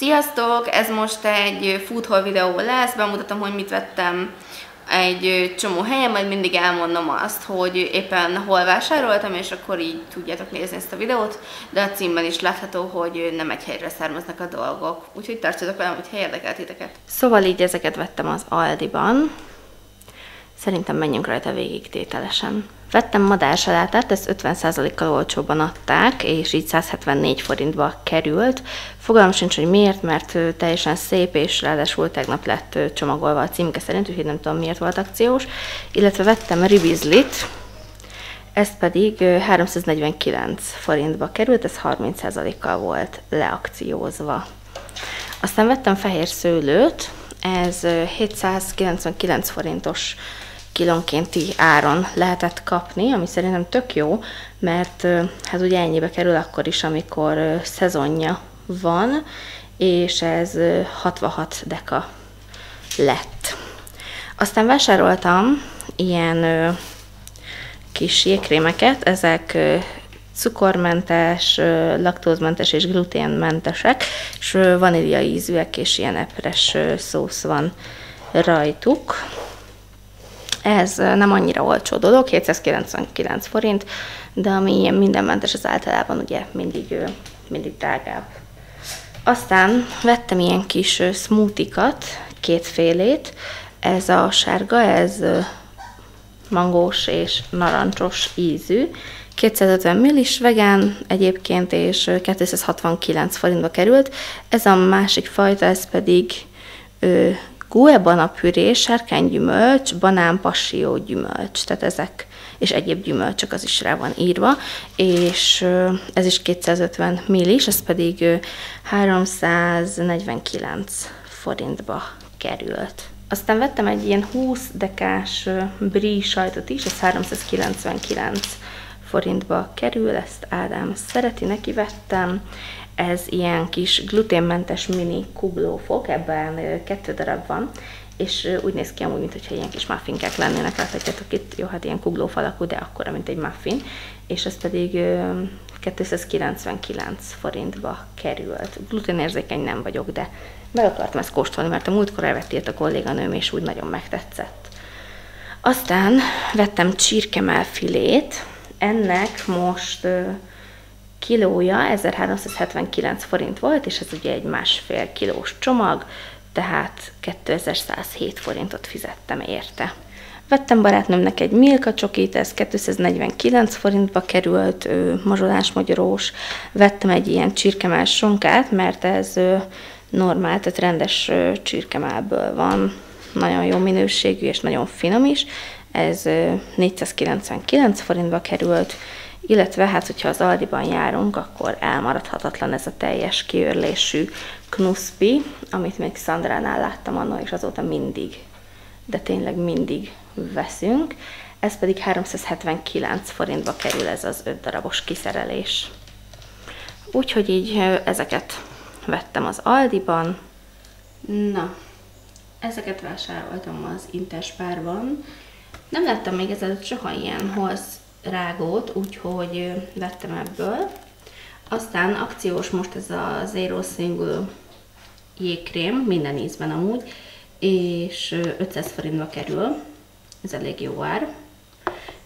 Sziasztok! Ez most egy food haul videó lesz, bemutatom, hogy mit vettem egy csomó helyen, majd mindig elmondom azt, hogy éppen hol vásároltam, és akkor így tudjátok nézni ezt a videót, de a címben is látható, hogy nem egy helyre származnak a dolgok. Úgyhogy tartsatok velem, hogy érdekelt titeket. Szóval így ezeket vettem az Aldiban. Szerintem menjünk rajta végig tételesen. Vettem madársalátát, ezt 50%-kal olcsóban adták, és így 174 forintba került. Fogalmam sincs, hogy miért, mert teljesen szép, és ráadásul tegnap lett csomagolva a címke szerint, úgyhogy nem tudom miért volt akciós. Illetve vettem ribizlit, ez pedig 349 forintba került, ez 30%-kal volt leakciózva. Aztán vettem fehér szőlőt, ez 799 forintos kilónkénti áron lehetett kapni, ami szerintem tök jó, mert hát ugye ennyibe kerül akkor is, amikor szezonja van, és ez 66 deka lett. Aztán vásároltam ilyen kis jégkrémeket, ezek cukormentes, laktózmentes és gluténmentesek, és vanília ízűek, és ilyen epres szósz van rajtuk. Ez nem annyira olcsó dolog, 799 forint, de ami ilyen mindenmentes, az általában ugye mindig, mindig drágább. Aztán vettem ilyen kis smoothikat, kétfélét. Ez a sárga, ez mangós és narancsos ízű. 250 millis vegán egyébként, és 269 forintba került. Ez a másik fajta, ez pedig guebana püré, sárkánygyümölcs, banán, passió gyümölcs, tehát ezek, és egyéb gyümölcsök, az is rá van írva, és ez is 250 millis, ez pedig 349 forintba került. Aztán vettem egy ilyen 20 dekás brie sajtot is, ez 399 forintba kerül, ezt Ádám szereti, neki vettem. Ez ilyen kis gluténmentes mini kublófok, ebben kettő darab van, és úgy néz ki amúgy, mintha ilyen kis muffinkák lennének, láthatjátok itt, jó, hát ilyen kuglóf de akkora, mint egy muffin, és ez pedig 299 forintba került. Gluténérzékeny nem vagyok, de meg akartam ezt kóstolni, mert a múltkor elvettél a kolléganőm, és úgy nagyon megtetszett. Aztán vettem csirkemelfilét, ennek most kilója 1379 forint volt, és ez ugye egy másfél kilós csomag, tehát 2107 forintot fizettem érte. Vettem barátnőmnek egy milka csokit, ez 249 forintba került, mazsolás magyarós. Vettem egy ilyen csirkemál sonkát, mert ez normál, tehát rendes csirkemálből van, nagyon jó minőségű és nagyon finom is. Ez 499 forintba került, illetve hát, hogyha az Aldiban járunk, akkor elmaradhatatlan ez a teljes kiörlésű knuszpi, amit még Szandránál láttam annól, és azóta mindig, de tényleg mindig veszünk. Ez pedig 379 forintba kerül ez az 5 darabos kiszerelés. Úgyhogy így ezeket vettem az Aldiban. Na, ezeket vásároltam az Interspárban. Nem láttam még ezelőtt soha ilyen holsz rágót, úgyhogy vettem ebből. Aztán akciós most ez a Zero Single jégkrém, minden ízben amúgy, és 500 forintba kerül, ez elég jó ár.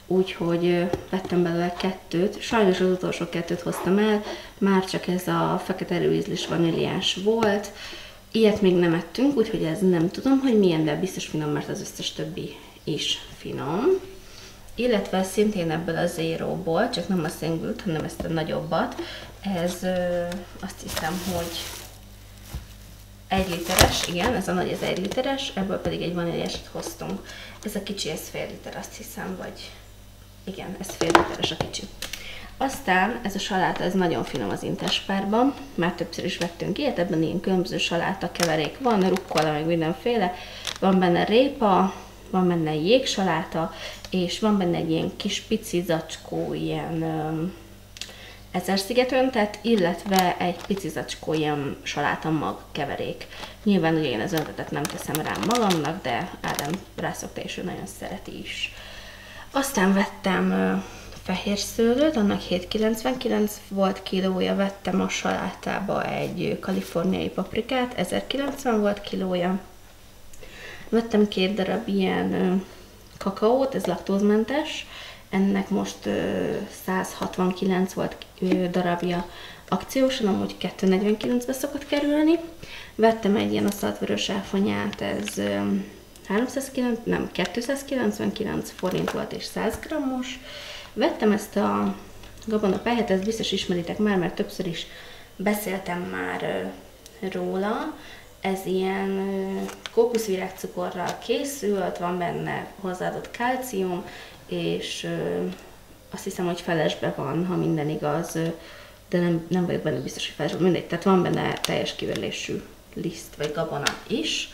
Úgyhogy vettem belőle kettőt, sajnos az utolsó kettőt hoztam el, már csak ez a fekete előízlis vaníliás volt. Ilyet még nem ettünk, úgyhogy ez nem tudom, hogy milyen, de biztos finom, mert az összes többi is finom illetve szintén ebből a zéróból, csak nem a single hanem ezt a nagyobbat, ez azt hiszem, hogy egy literes, igen, ez a nagy, ez egy literes, ebből pedig egy vaníliást hoztunk. Ez a kicsi, ez fél liter, azt hiszem, vagy igen, ez fél literes a kicsi. Aztán ez a saláta, ez nagyon finom az intespárban, már többször is vettünk ilyet, ebben ilyen különböző saláta keverék van, rukkola, meg mindenféle, van benne répa, van benne jégsaláta, és van benne egy ilyen kis pici zacskó, ilyen ezer szigetöntet, illetve egy pici zacskó ilyen saláta mag keverék. Nyilván ugye én az öntetet nem teszem rám magamnak, de Ádám rászokta, és ő nagyon szereti is. Aztán vettem fehér szőlőt, annak 7,99 volt kilója, vettem a salátába egy kaliforniai paprikát, 1090 volt kilója. Vettem két darab ilyen kakaót, ez laktózmentes, ennek most 169 volt darabja akciósan, amúgy 249-be szokott kerülni. Vettem egy ilyen aszaltvörös áfonyát, ez 309, nem, 299 forint volt és 100 grammos. Vettem ezt a gabonapályát, ezt biztos ismeritek már, mert többször is beszéltem már róla. Ez ilyen kókuszvirágcukorral készült, van benne hozzáadott kalcium, és azt hiszem, hogy felesbe van, ha minden igaz, de nem, nem vagyok benne biztos, hogy felesbe, mindegy, tehát van benne teljes kivelésű liszt vagy gabona is.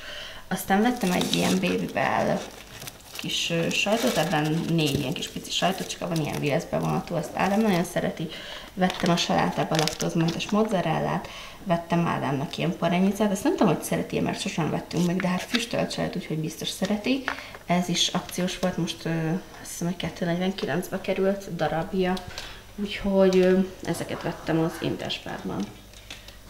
Aztán vettem egy ilyen babybel kis sajtot, ebben négy ilyen kis pici sajtot, csak van ilyen viaszbe vonatú, azt Ádám nagyon szereti. Vettem a salátába laktózmentes mozzarellát, vettem Ádámnak ilyen parenyicát, ezt nem tudom, hogy szereti mert sosem vettünk meg, de hát füstölt sajt, úgyhogy biztos szereti. Ez is akciós volt, most azt hiszem, hogy 249-be került darabja, úgyhogy ezeket vettem az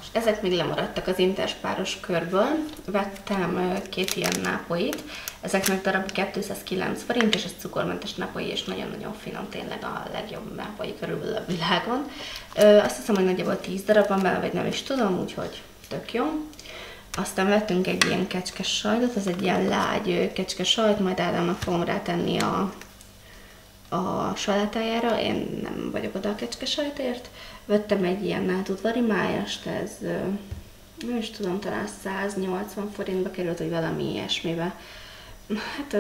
Interspárban ezek még lemaradtak az interspáros körből. Vettem két ilyen nápoit, ezeknek darab 209 forint, és ez cukormentes nápoi, és nagyon-nagyon finom, tényleg a legjobb nápoi körülbelül a világon. Azt hiszem, hogy nagyjából 10 darab van bele, vagy nem is tudom, úgyhogy tök jó. Aztán vettünk egy ilyen kecskes sajtot, ez egy ilyen lágy kecskes sajt, majd Ádámnak fogom rátenni a, a salátájára, én nem vagyok oda a kecskes sajtért. Vettem egy ilyen nátudvari májast, ez nem is tudom, talán 180 forintba került, vagy valami ilyesmibe. Hát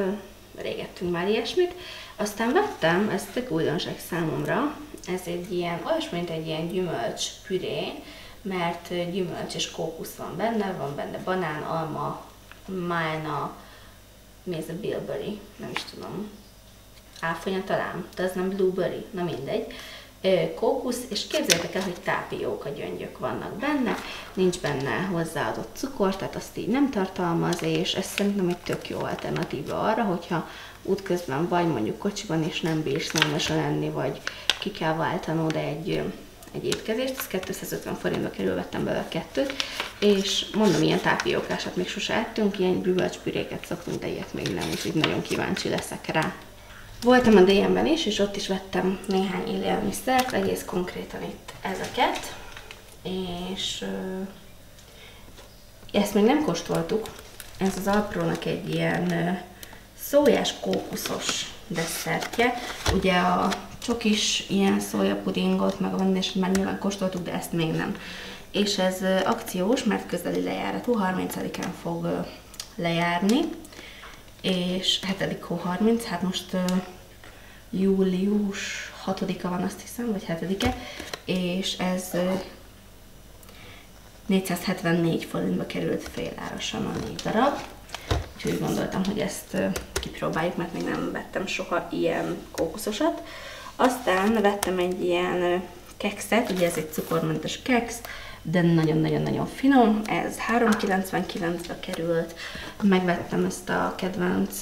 régettünk már ilyesmit. Aztán vettem, ez tök újdonság számomra, ez egy ilyen, olyasmi, mint egy ilyen gyümölcs püré, mert gyümölcs és kókusz van benne, van benne banán, alma, málna, mi ez a bilberry, nem is tudom, áfonya talán, de ez nem blueberry, na mindegy kókusz, és képzeljétek el, hogy tápióka gyöngyök vannak benne, nincs benne hozzáadott cukor, tehát azt így nem tartalmaz, és ez szerintem egy tök jó alternatíva arra, hogyha útközben vagy mondjuk kocsiban, és nem bírsz normálisan lenni, vagy ki kell váltanod egy, egy étkezést, ez 250 forintba kerül, vettem belőle kettőt, és mondom, ilyen tápiókásat még sose ettünk, ilyen bűvölcspüréket szoktunk, de ilyet még nem, úgyhogy nagyon kíváncsi leszek rá. Voltam a DM-ben is, és ott is vettem néhány élelmiszert, egész konkrétan itt ezeket, és ezt még nem kóstoltuk. Ez az Alprónak egy ilyen szójás kókuszos desszertje. Ugye a csokis ilyen szójapudingot, meg a vanilles már nyilván kóstoltuk, de ezt még nem. És ez akciós, mert közeli lejáratú, 30-án fog lejárni és 7. hó 30, hát most uh, július 6-a van azt hiszem, vagy 7-e, és ez uh, 474 forintba került félárasan a négy darab. Úgyhogy gondoltam, hogy ezt uh, kipróbáljuk, mert még nem vettem soha ilyen kókuszosat. Aztán vettem egy ilyen kekszet, ugye ez egy cukormentes keksz, de nagyon-nagyon-nagyon finom. Ez 3,99-be került. Megvettem ezt a kedvenc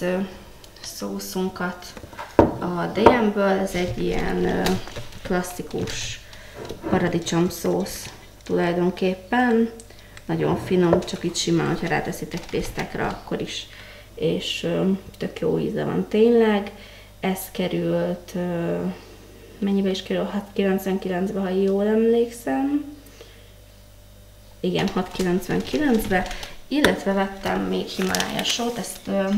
szószunkat a DM-ből. Ez egy ilyen klasszikus paradicsom szósz tulajdonképpen. Nagyon finom, csak itt simán, hogyha ráteszitek tésztákra, akkor is. És tök jó íze van tényleg. Ez került, mennyibe is kerül? 6,99-be, ha jól emlékszem igen, 6,99-be, illetve vettem még Himalája sót, ezt ö,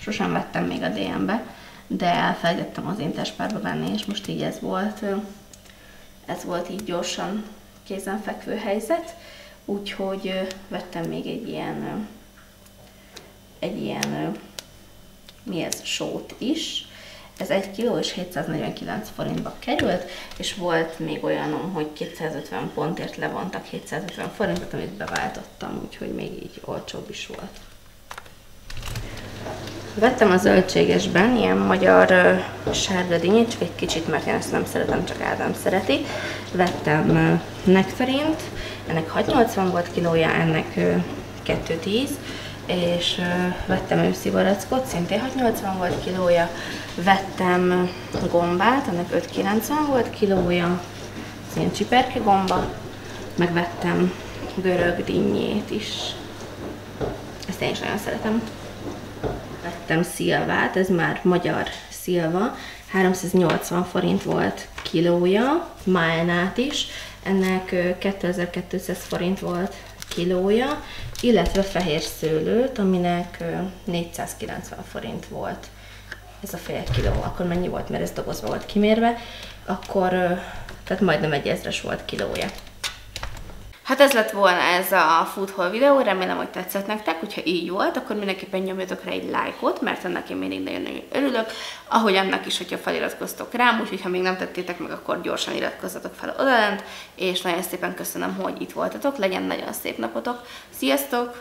sosem vettem még a DM-be, de elfelejtettem az Interspárba venni, és most így ez volt, ö, ez volt így gyorsan kézenfekvő helyzet, úgyhogy ö, vettem még egy ilyen, ö, egy ilyen, ö, mi ez, sót is, ez 1 kg és 749 forintba került, és volt még olyanom, hogy 250 pontért levontak 750 forintot, amit beváltottam, úgyhogy még így olcsóbb is volt. Vettem a zöldségesben ilyen magyar uh, sárga dinnyét, csak egy kicsit, mert én ezt nem szeretem, csak Ádám szereti. Vettem uh, nektarint, ennek 680 volt kilója, ennek uh, 210. és vettem őszi barackot, szintén 680 volt kilója, vettem gombát, annak 590 volt kilója, ez ilyen csiperke gomba, megvettem görög dinnyét is, ezt én is nagyon szeretem. Vettem szilvát, ez már magyar szilva, 380 forint volt kilója, málnát is, ennek 2200 forint volt kilója, illetve fehér szőlőt, aminek 490 forint volt ez a fél kiló, akkor mennyi volt, mert ez dobozba volt kimérve, akkor tehát majdnem egy ezres volt kilója. Hát ez lett volna ez a Food Haul videó, remélem, hogy tetszett nektek, hogyha így volt, akkor mindenképpen nyomjatok rá egy lájkot, mert ennek én mindig nagyon-nagyon örülök, ahogy annak is, hogyha feliratkoztok rám, úgyhogy ha még nem tettétek meg, akkor gyorsan iratkozzatok fel odalent, és nagyon szépen köszönöm, hogy itt voltatok, legyen nagyon szép napotok. Sziasztok!